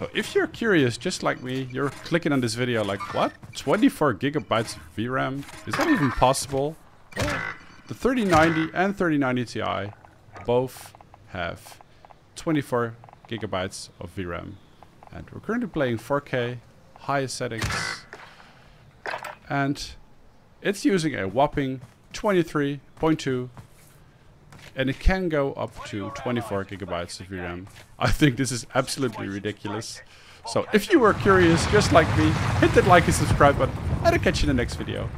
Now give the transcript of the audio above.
So if you're curious, just like me, you're clicking on this video like, what? 24 gigabytes of VRAM? Is that even possible? The 3090 and 3090 Ti both have 24 gigabytes of VRAM. And we're currently playing 4K, highest settings. And it's using a whopping 23.2 and it can go up to 24 gigabytes of VRAM. I think this is absolutely ridiculous. So if you were curious, just like me, hit that like and subscribe button, and I'll catch you in the next video.